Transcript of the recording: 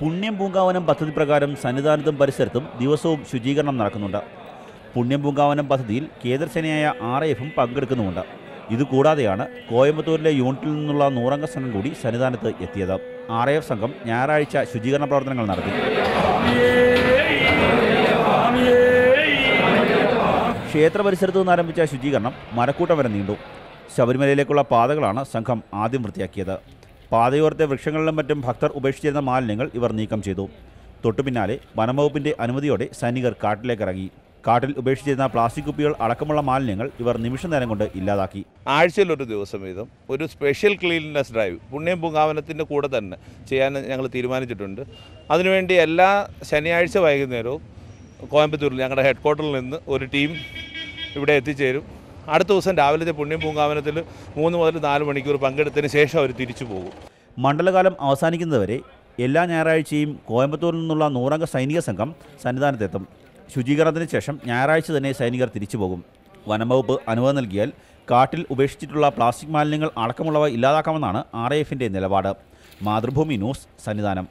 പുണ്യം പൂങ്കാവനം പദ്ധതി പ്രകാരം സന്നിധാനത്തും പരിസരത്തും ദിവസവും ശുചീകരണം നടക്കുന്നുണ്ട്. പുണ്യം പൂങ്കാവനം പദ്ധതിയിൽ കേന്ദ്രസേനയായ ആർ എഫും പങ്കെടുക്കുന്നുമുണ്ട്. ഇതുകൂടാതെയാണ് കോയമ്പത്തൂരിലെ യൂണിറ്റിൽ നിന്നുള്ള നൂറംഗ സംഘം കൂടി സന്നിധാനത്ത് എത്തിയത്. ആർ എഫ് സംഘം ഞായറാഴ്ച ശുചീകരണ പ്രവർത്തനങ്ങൾ നടത്തി. ക്ഷേത്ര പരിസരത്തു നിന്ന് ആരംഭിച്ച ശുചീകരണം മരക്കൂട്ടം വരെ നീണ്ടു. ശബരിമലയിലേക്കുള്ള പാതകളാണ് സംഘം ആദ്യം വൃത്തിയാക്കിയത്. പാതയോരത്തെ വൃക്ഷങ്ങളിലും മറ്റും ഭക്തർ ഉപേക്ഷിച്ചിരുന്ന മാലിന്യങ്ങൾ ഇവർ നീക്കം ചെയ്തു. തൊട്ടുപിന്നാലെ വനംവകുപ്പിന്റെ അനുമതിയോടെ സൈനികർ കാട്ടിലേക്ക് ഇറങ്ങി കാട്ടിൽ ഉപേക്ഷിച്ചിരുന്ന പ്ലാസ്റ്റിക് കുപ്പികൾ അടക്കമുള്ള മാലിന്യങ്ങൾ ഇവർ നിമിഷ നേരം കൊണ്ട് ഇല്ലാതാക്കി. ആഴ്ചയിൽ ഒരു ദിവസം വീതം ഒരു സ്പെഷ്യൽ ക്ലീൻനെസ് ഡ്രൈവ് പുണ്യം പൂങ്കാവനത്തിന്റെ കൂടെ തന്നെ ചെയ്യാൻ ഞങ്ങൾ തീരുമാനിച്ചിട്ടുണ്ട്. അതിനുവേണ്ടി എല്ലാ ശനിയാഴ്ച വൈകുന്നേരവും കോയമ്പത്തൂരിൽ ഞങ്ങളുടെ ഹെഡ് ക്വാർട്ടറിൽ നിന്ന് ഒരു ടീം ഇവിടെ എത്തിച്ചേരും. അടുത്ത ദിവസം രാവിലത്തെ പുണ്യം പൂങ്കാവനത്തിൽ മൂന്ന് മുതൽ നാല് മണിക്കൂർ പങ്കെടുത്തതിന് ശേഷം അവർ തിരിച്ചു പോകും. മണ്ഡലകാലം അവസാനിക്കുന്നതുവരെ എല്ലാ ഞായറാഴ്ചയും കോയമ്പത്തൂരിൽ നിന്നുള്ള നൂറംഗ സൈനിക സംഘം സന്നിധാനത്തെത്തും. ശുചീകരണത്തിന് ശേഷം ഞായറാഴ്ച തന്നെ സൈനികർ തിരിച്ചു പോകും. വനംവകുപ്പ് അനുമതി നൽകിയാൽ കാട്ടിൽ ഉപേക്ഷിച്ചിട്ടുള്ള പ്ലാസ്റ്റിക് മാലിന്യങ്ങൾ അടക്കമുള്ളവ ഇല്ലാതാക്കാമെന്നാണ് ആർ എഫിന്റെ നിലപാട്. മാതൃഭൂമി ന്യൂസ് സന്നിധാനം.